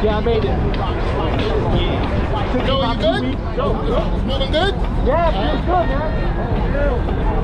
Yeah, I made it. Joe, you good? Moving good? Yeah, feels good, man.